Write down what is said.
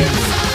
Yes.